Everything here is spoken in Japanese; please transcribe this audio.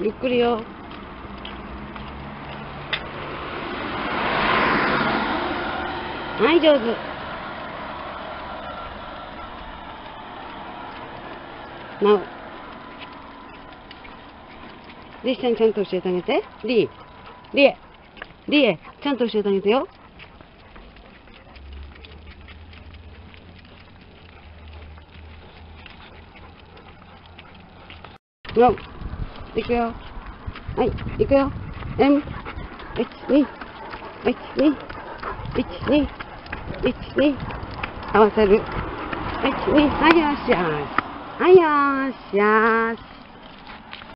ゆっくりよ。はい、上手。なお。リーちゃんちゃんと教えてあげて。リー。リエ。リエ、ちゃんと教えてあげてよ。の、いくよ。はい、いくよ。M、1、2、1、2、1、2、1、2、合わせる。1、2、はい、よしよし。はい、よしよし。